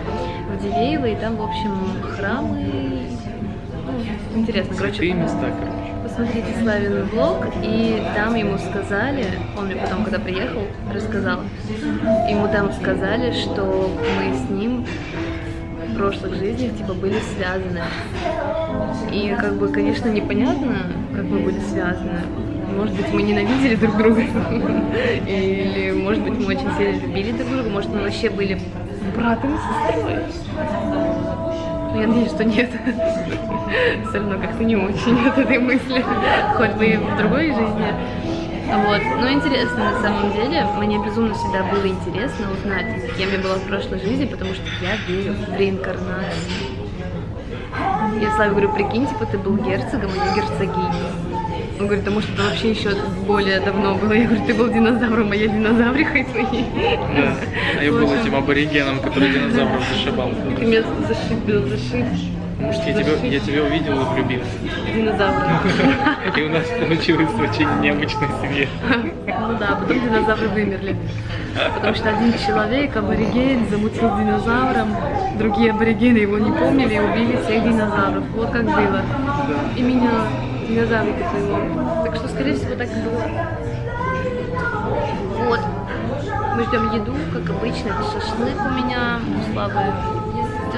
A: В Дивеево, и там, в общем, храмы. Интересно, короче.
I: Святые места, короче.
A: Посмотрите Славин влог, и там ему сказали, он мне потом, когда приехал, рассказал, ему там сказали, что мы с ним в прошлых жизнях типа были связаны. И как бы, конечно, непонятно, как мы были связаны. Может быть, мы ненавидели друг друга, или, может быть, мы очень сильно любили друг друга, может, мы вообще были братом и сестрой. Но я надеюсь, что нет. Все равно как-то не очень от этой мысли, хоть бы и в другой жизни. Вот. Но интересно, на самом деле, мне безумно всегда было интересно узнать, кем я была в прошлой жизни, потому что я верю в реинкарнацию. Я Славе говорю, прикинь, типа ты был герцогом, а не герцогиней. Он говорит, потому что это вообще еще более давно было. Я говорю, ты был динозавром, а я динозаврихой твоей.
I: Да. А я был этим аборигеном, который динозавров зашибал.
A: Ты меня зашибил, зашиб
I: Может, я тебя, я тебя увидел и влюбился.
A: динозавра.
I: И у нас получилось очень необычная семья.
A: Ну да, потом динозавры вымерли. Потому что один человек, абориген, замутил динозавром, другие аборигены его не помнили и убили всех динозавров. Вот как было. И меня динозаврика твоего. Так что, скорее всего, так и было. Вот. Мы ждем еду, как обычно, это шашлык у меня, у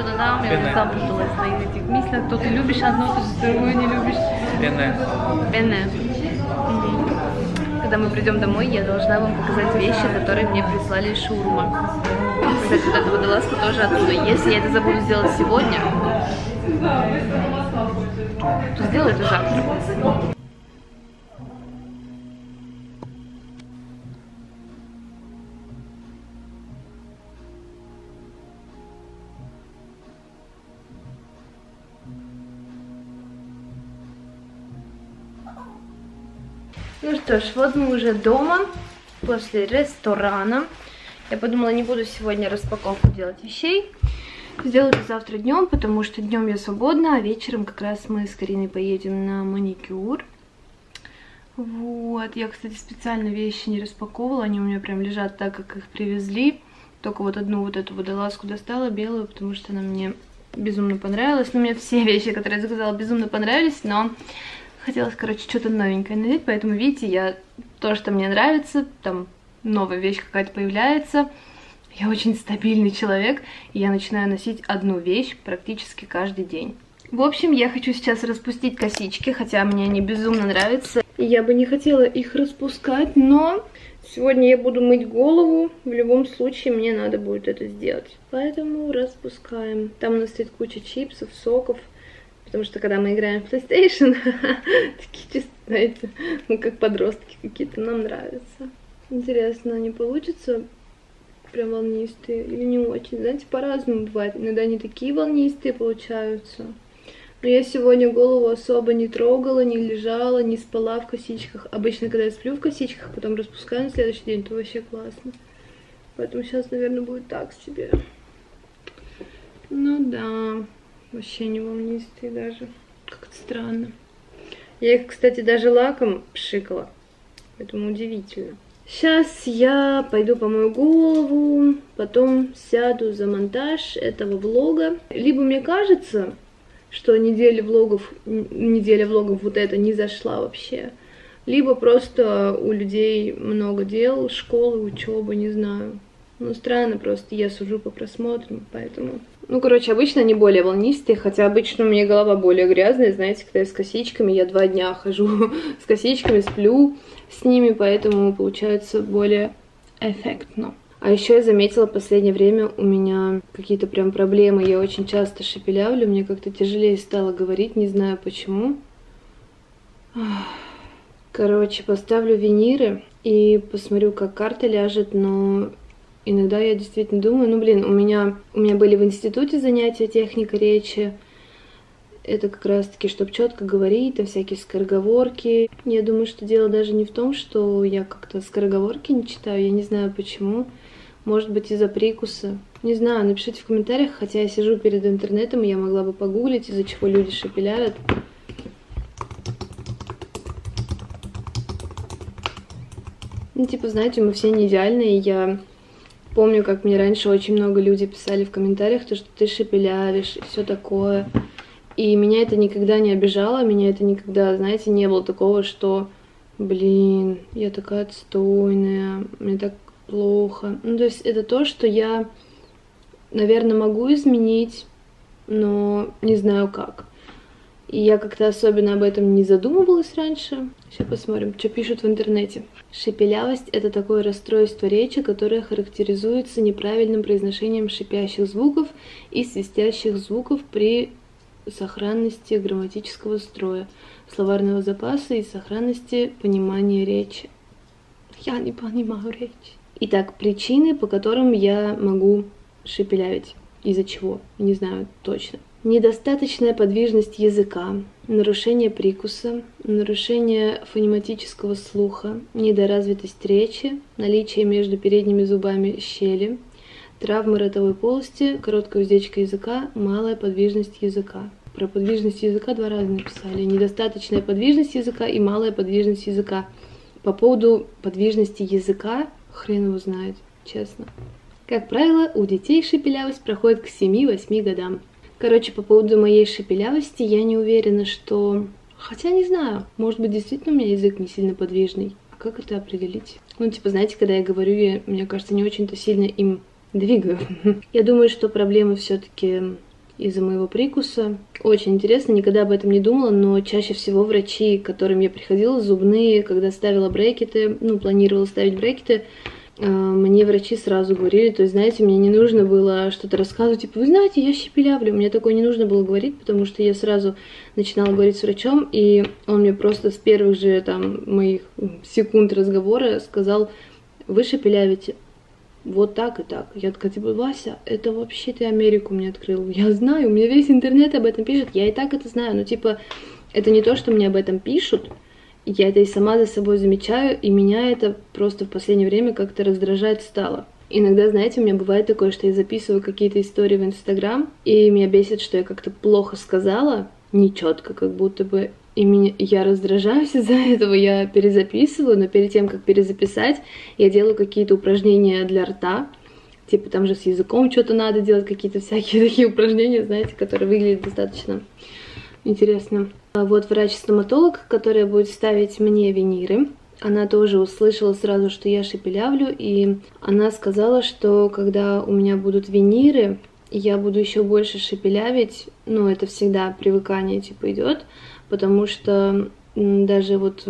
A: Да, у меня уже запуталась в своих этих мыслях. То ты любишь одно, то другое не любишь.
I: Эне.
A: Пене. Мгм. Когда мы придем домой, я должна вам показать вещи, которые мне прислали из шаурма. Кстати, вот эту водолазку тоже оттуда. Если я это забуду сделать сегодня, то сделаю это завтра. Ну что ж, вот мы уже дома, после ресторана. Я подумала, не буду сегодня распаковку делать вещей. Сделаю это завтра днем, потому что днем я свободна, а вечером как раз мы с Кариной поедем на маникюр. Вот, я, кстати, специально вещи не распаковывала, они у меня прям лежат так, как их привезли. Только вот одну вот эту водолазку достала, белую, потому что она мне безумно понравилась. Ну, мне все вещи, которые я заказала, безумно понравились, но хотелось, короче, что-то новенькое надеть, поэтому, видите, я то, что мне нравится, там новая вещь какая-то появляется. Я очень стабильный человек, и я начинаю носить одну вещь практически каждый день. В общем, я хочу сейчас распустить косички, хотя мне они безумно нравятся. Я бы не хотела их распускать, но сегодня я буду мыть голову. В любом случае мне надо будет это сделать. Поэтому распускаем. Там у нас стоит куча чипсов, соков. Потому что когда мы играем в PlayStation, такие чисто, знаете, ну как подростки какие-то, нам нравятся. Интересно, они получатся прям волнистые или не очень? Знаете, по-разному бывает. Иногда они такие волнистые получаются. Но я сегодня голову особо не трогала, не лежала, не спала в косичках. Обычно, когда я сплю в косичках, потом распускаю на следующий день, то вообще классно. Поэтому сейчас, наверное, будет так себе. Ну да, вообще не волнистые даже. Как-то странно. Я их, кстати, даже лаком пшикала. Поэтому удивительно. Сейчас я пойду помою голову, потом сяду за монтаж этого влога. Либо мне кажется, что неделя влогов, неделя влогов вот эта не зашла вообще. Либо просто у людей много дел, школы, учеба, не знаю. Ну, странно просто, я сужу по просмотрам, поэтому... Ну, короче, обычно они более волнистые, хотя обычно у меня голова более грязная, знаете, когда я с косичками, я два дня хожу с косичками, сплю с ними, поэтому получается более эффектно. А еще я заметила в последнее время у меня какие-то прям проблемы. Я очень часто шепелявлю, мне как-то тяжелее стало говорить, не знаю почему. Короче, поставлю виниры и посмотрю, как карта ляжет, но иногда я действительно думаю, ну блин, у меня, у меня были в институте занятия техника речи, это как раз-таки, чтобы четко говорить, там всякие скороговорки. Я думаю, что дело даже не в том, что я как-то скороговорки не читаю, я не знаю почему. Может быть, из-за прикуса. Не знаю, напишите в комментариях, хотя я сижу перед интернетом, я могла бы погуглить, из-за чего люди шепелярят. Ну, типа, знаете, мы все не идеальные, я помню, как мне раньше очень много людей писали в комментариях, то, что ты шепелявишь и все такое. И меня это никогда не обижало, меня это никогда, знаете, не было такого, что, блин, я такая отстойная, мне так плохо. Ну, то есть это то, что я, наверное, могу изменить, но не знаю как. И я как-то особенно об этом не задумывалась раньше. Сейчас посмотрим, что пишут в интернете. Шепелявость – это такое расстройство речи, которое характеризуется неправильным произношением шипящих звуков и свистящих звуков при сохранности грамматического строя, словарного запаса и сохранности понимания речи. Я не понимаю речь. Итак, причины, по которым я могу шепелявить. Из-за чего? Не знаю точно. Недостаточная подвижность языка, нарушение прикуса, нарушение фонематического слуха, недоразвитость речи, наличие между передними зубами щели, травмы ротовой полости, короткая уздечка языка, малая подвижность языка. Про подвижность языка два раза написали. Недостаточная подвижность языка и малая подвижность языка. По поводу подвижности языка, хрен его знает, честно. Как правило, у детей шепелявость проходит к 7-8 годам. Короче, по поводу моей шепелявости я не уверена, что... Хотя не знаю, может быть, действительно у меня язык не сильно подвижный. А как это определить? Ну, типа, знаете, когда я говорю, я, мне кажется, не очень-то сильно им двигаю. Я думаю, что проблемы все-таки из-за моего прикуса. Очень интересно, никогда об этом не думала, но чаще всего врачи, к которым я приходила, зубные, когда ставила брекеты, ну, планировала ставить брекеты, мне врачи сразу говорили, то есть, знаете, мне не нужно было что-то рассказывать, типа, вы знаете, я щепелявлю, мне такое не нужно было говорить, потому что я сразу начинала говорить с врачом, и он мне просто с первых же, там, моих секунд разговора сказал, вы шепелявите, вот так и так. Я такая, типа, Вася, это вообще ты Америку мне открыл. Я знаю, у меня весь интернет об этом пишет, я и так это знаю. Но, типа, это не то, что мне об этом пишут, я это и сама за собой замечаю, и меня это просто в последнее время как-то раздражать стало. Иногда, знаете, у меня бывает такое, что я записываю какие-то истории в Инстаграм, и меня бесит, что я как-то плохо сказала, нечетко, как будто бы и меня, я раздражаюсь из-за этого, я перезаписываю, но перед тем, как перезаписать, я делаю какие-то упражнения для рта, типа там же с языком что-то надо делать, какие-то всякие такие упражнения, знаете, которые выглядят достаточно интересно. А вот врач-стоматолог, которая будет ставить мне виниры, она тоже услышала сразу, что я шепелявлю, и она сказала, что когда у меня будут виниры, я буду еще больше шепелявить, ну, это всегда привыкание, типа, идет, потому что даже вот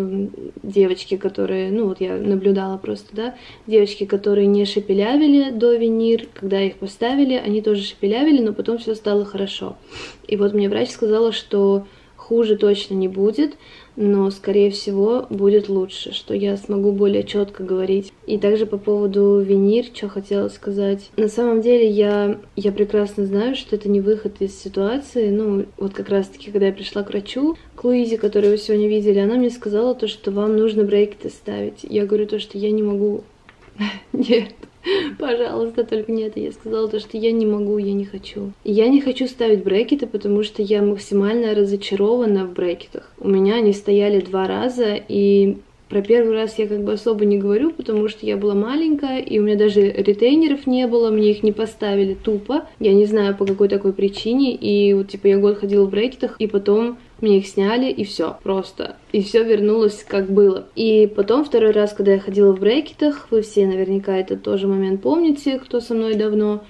A: девочки, которые, ну вот я наблюдала просто, да, девочки, которые не шепелявили до винир, когда их поставили, они тоже шепелявили, но потом все стало хорошо. И вот мне врач сказала, что хуже точно не будет, но, скорее всего, будет лучше, что я смогу более четко говорить. И также по поводу винир, что хотела сказать. На самом деле, я, я прекрасно знаю, что это не выход из ситуации. Ну, вот как раз-таки, когда я пришла к врачу, к Луизе, которую вы сегодня видели, она мне сказала то, что вам нужно брекеты ставить. Я говорю то, что я не могу. Нет. Пожалуйста, только не это. Я сказала то, что я не могу, я не хочу. Я не хочу ставить брекеты, потому что я максимально разочарована в брекетах. У меня они стояли два раза, и про первый раз я как бы особо не говорю, потому что я была маленькая, и у меня даже ретейнеров не было, мне их не поставили тупо. Я не знаю по какой такой причине, и вот типа я год ходила в брекетах, и потом мне их сняли, и все, просто. И все вернулось как было. И потом второй раз, когда я ходила в брекетах, вы все наверняка этот тоже момент помните, кто со мной давно,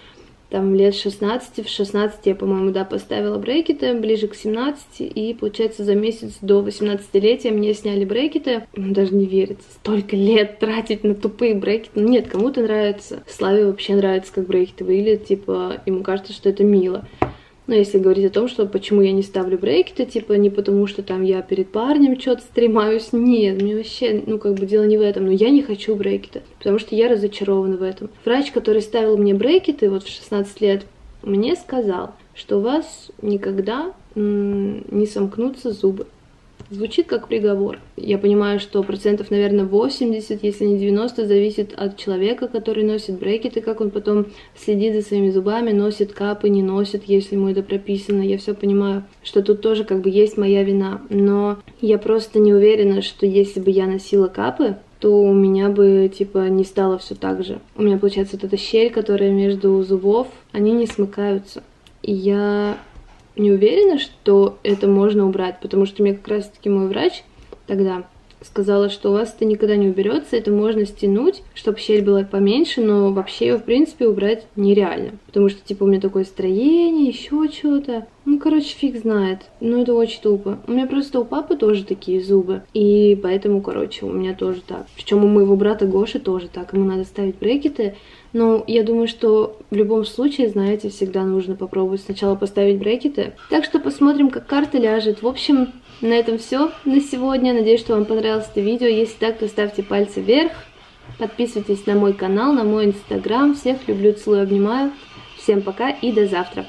A: там лет 16, в 16 я, по-моему, да, поставила брекеты, ближе к 17, и, получается, за месяц до 18-летия мне сняли брекеты. Даже не верится, столько лет тратить на тупые брекеты. Ну, нет, кому-то нравится. Славе вообще нравится, как брекеты выглядят, типа, ему кажется, что это мило. Но если говорить о том, что почему я не ставлю брекеты, типа не потому, что там я перед парнем что-то стремаюсь, нет, мне вообще, ну как бы дело не в этом, но я не хочу брекеты, потому что я разочарована в этом. Врач, который ставил мне брекеты вот в 16 лет, мне сказал, что у вас никогда не сомкнутся зубы. Звучит как приговор. Я понимаю, что процентов, наверное, 80, если не 90, зависит от человека, который носит брекеты, как он потом следит за своими зубами, носит капы, не носит, если ему это прописано. Я все понимаю, что тут тоже как бы есть моя вина. Но я просто не уверена, что если бы я носила капы, то у меня бы, типа, не стало все так же. У меня, получается, вот эта щель, которая между зубов, они не смыкаются. И я не уверена, что это можно убрать, потому что мне как раз-таки мой врач тогда сказала, что у вас это никогда не уберется, это можно стянуть, чтобы щель была поменьше, но вообще ее, в принципе, убрать нереально. Потому что, типа, у меня такое строение, еще что-то. Ну, короче, фиг знает. Ну, это очень тупо. У меня просто у папы тоже такие зубы. И поэтому, короче, у меня тоже так. Причем у моего брата Гоши тоже так. Ему надо ставить брекеты. Но я думаю, что в любом случае, знаете, всегда нужно попробовать сначала поставить брекеты. Так что посмотрим, как карта ляжет. В общем, на этом все на сегодня. Надеюсь, что вам понравилось это видео. Если так, то ставьте пальцы вверх. Подписывайтесь на мой канал, на мой инстаграм. Всех люблю, целую, обнимаю. Всем пока и до завтра.